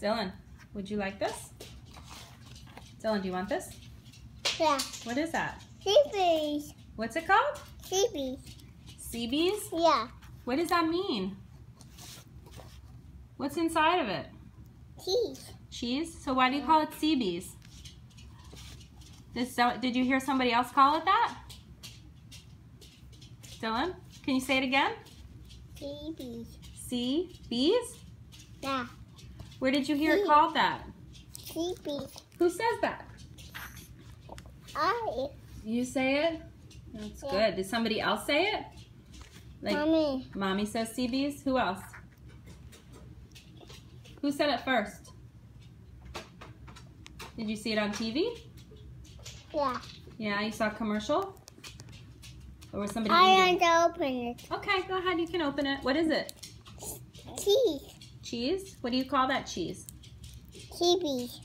Dylan, would you like this? Dylan, do you want this? Yeah. What is that? CB's. What's it called? Seabees. CB's? Yeah. What does that mean? What's inside of it? Cheese. Cheese? So why do you call it CB's? Did, so, did you hear somebody else call it that? Dylan, can you say it again? Seabees. CB's? Yeah. Where did you hear it hmm. called that? CB's. Who says that? I. You say it? That's Yeah. good. Did somebody else say it? Like Mommy. mommy says CB's? Who else? Who said it first? Did you see it on TV? Yeah. Yeah, you saw a commercial? Or was somebody I want to open it. Okay, go ahead. You can open it. What is it? Cheese. Cheese? What do you call that cheese? CB's.